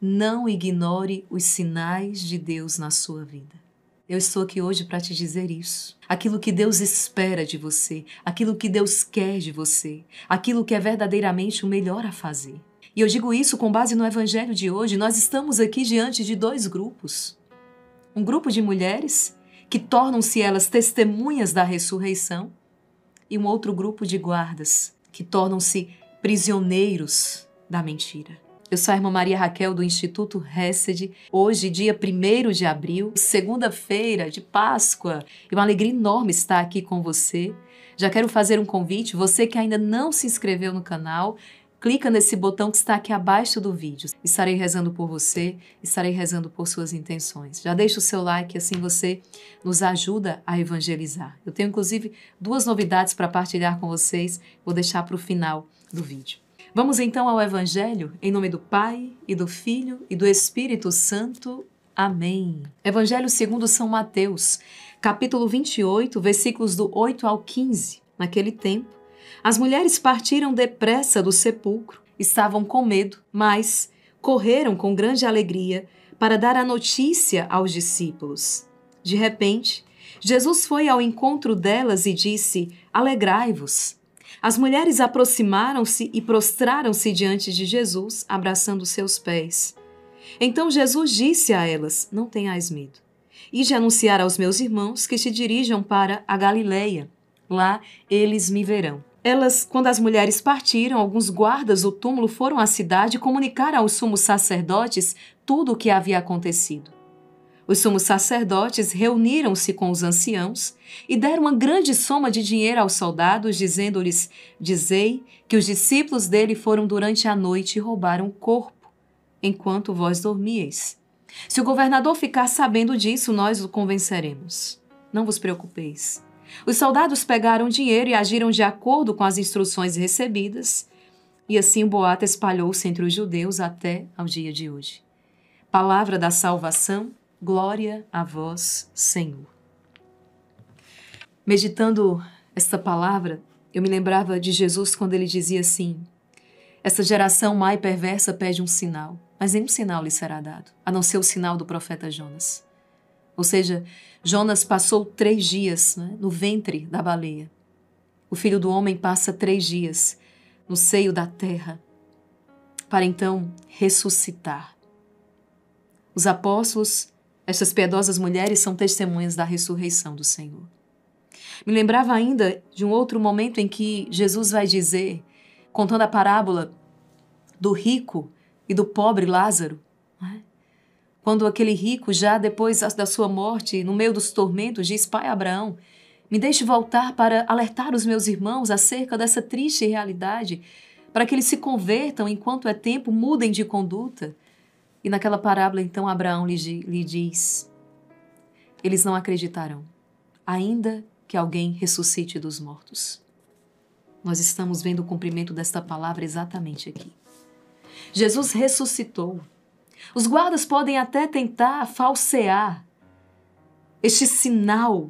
não ignore os sinais de Deus na sua vida. Eu estou aqui hoje para te dizer isso. Aquilo que Deus espera de você, aquilo que Deus quer de você, aquilo que é verdadeiramente o melhor a fazer. E eu digo isso com base no evangelho de hoje. Nós estamos aqui diante de dois grupos. Um grupo de mulheres que tornam-se elas testemunhas da ressurreição e um outro grupo de guardas que tornam-se prisioneiros da mentira. Eu sou a irmã Maria Raquel do Instituto Hesed. Hoje, dia 1 de abril, segunda-feira de Páscoa. E uma alegria enorme estar aqui com você. Já quero fazer um convite, você que ainda não se inscreveu no canal, clica nesse botão que está aqui abaixo do vídeo. Estarei rezando por você, estarei rezando por suas intenções. Já deixa o seu like, assim você nos ajuda a evangelizar. Eu tenho inclusive duas novidades para partilhar com vocês, vou deixar para o final do vídeo. Vamos então ao Evangelho, em nome do Pai, e do Filho, e do Espírito Santo. Amém. Evangelho segundo São Mateus, capítulo 28, versículos do 8 ao 15. Naquele tempo, as mulheres partiram depressa do sepulcro, estavam com medo, mas correram com grande alegria para dar a notícia aos discípulos. De repente, Jesus foi ao encontro delas e disse: Alegrai-vos. As mulheres aproximaram-se e prostraram-se diante de Jesus, abraçando seus pés. Então Jesus disse a elas: Não tenhais medo. E de anunciar aos meus irmãos que se dirijam para a Galileia. Lá eles me verão. Elas, quando as mulheres partiram, alguns guardas do túmulo foram à cidade comunicar aos sumos sacerdotes tudo o que havia acontecido. Os sumos sacerdotes reuniram-se com os anciãos e deram uma grande soma de dinheiro aos soldados, dizendo-lhes: Dizei que os discípulos dele foram durante a noite e roubaram o corpo, enquanto vós dormíeis. Se o governador ficar sabendo disso, nós o convenceremos. Não vos preocupeis. Os soldados pegaram dinheiro e agiram de acordo com as instruções recebidas, e assim o boato espalhou-se entre os judeus até ao dia de hoje. Palavra da salvação, Glória a vós, Senhor. Meditando esta palavra, eu me lembrava de Jesus quando ele dizia assim: Essa geração má e perversa pede um sinal, mas nenhum sinal lhe será dado, a não ser o sinal do profeta Jonas. Ou seja, Jonas passou três dias né, no ventre da baleia. O filho do homem passa três dias no seio da terra, para então ressuscitar. Os apóstolos estas piedosas mulheres são testemunhas da ressurreição do Senhor. Me lembrava ainda de um outro momento em que Jesus vai dizer, contando a parábola do rico e do pobre Lázaro, né? quando aquele rico, já depois da sua morte, no meio dos tormentos, diz: Pai Abraão, me deixe voltar para alertar os meus irmãos acerca dessa triste realidade, para que eles se convertam enquanto é tempo, mudem de conduta. E naquela parábola, então, Abraão lhe, lhe diz: Eles não acreditarão, ainda que alguém ressuscite dos mortos. Nós estamos vendo o cumprimento desta palavra exatamente aqui. Jesus ressuscitou. Os guardas podem até tentar falsear este sinal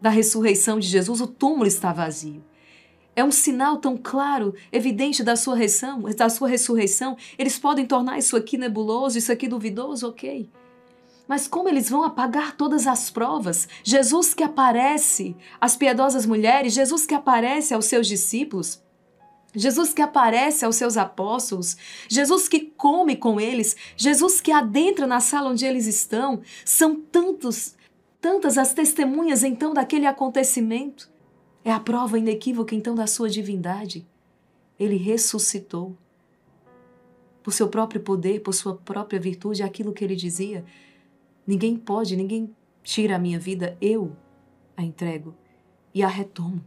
da ressurreição de Jesus, o túmulo está vazio. É um sinal tão claro, evidente da sua, ressurreição, da sua ressurreição. Eles podem tornar isso aqui nebuloso, isso aqui duvidoso, ok. Mas como eles vão apagar todas as provas? Jesus que aparece às piedosas mulheres, Jesus que aparece aos seus discípulos, Jesus que aparece aos seus apóstolos, Jesus que come com eles, Jesus que adentra na sala onde eles estão, são tantos, tantas as testemunhas então daquele acontecimento. É a prova inequívoca então da sua divindade. Ele ressuscitou. Por seu próprio poder, por sua própria virtude, aquilo que ele dizia: ninguém pode, ninguém tira a minha vida, eu a entrego e a retomo.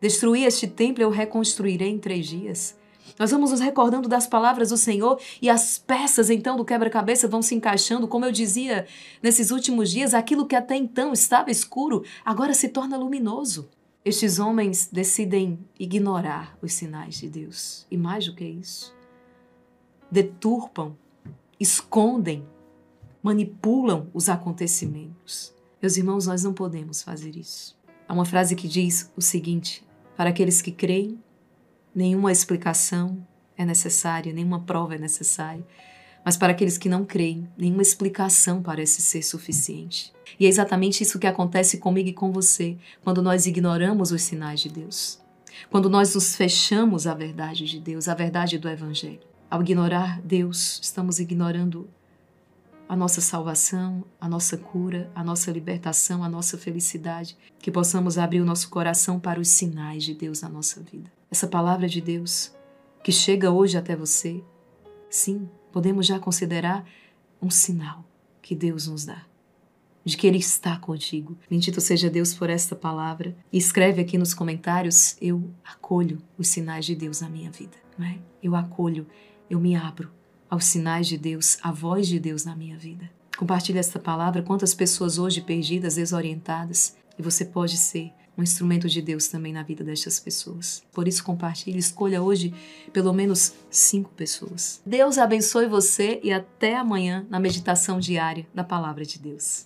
Destruir este templo, eu reconstruirei em três dias. Nós vamos nos recordando das palavras do Senhor e as peças então do quebra-cabeça vão se encaixando. Como eu dizia nesses últimos dias, aquilo que até então estava escuro agora se torna luminoso. Estes homens decidem ignorar os sinais de Deus. E mais do que isso, deturpam, escondem, manipulam os acontecimentos. Meus irmãos, nós não podemos fazer isso. Há uma frase que diz o seguinte: para aqueles que creem, nenhuma explicação é necessária, nenhuma prova é necessária. Mas para aqueles que não creem, nenhuma explicação parece ser suficiente. E é exatamente isso que acontece comigo e com você quando nós ignoramos os sinais de Deus. Quando nós nos fechamos à verdade de Deus, à verdade do Evangelho. Ao ignorar Deus, estamos ignorando a nossa salvação, a nossa cura, a nossa libertação, a nossa felicidade. Que possamos abrir o nosso coração para os sinais de Deus na nossa vida. Essa palavra de Deus que chega hoje até você, sim, podemos já considerar um sinal que Deus nos dá de que Ele está contigo. Bendito seja Deus por esta palavra. E escreve aqui nos comentários: eu acolho os sinais de Deus na minha vida. Não é? Eu acolho, eu me abro aos sinais de Deus, à voz de Deus na minha vida. Compartilhe esta palavra. Quantas pessoas hoje perdidas, desorientadas, e você pode ser um instrumento de Deus também na vida destas pessoas. Por isso, compartilhe, escolha hoje pelo menos cinco pessoas. Deus abençoe você e até amanhã na meditação diária da Palavra de Deus.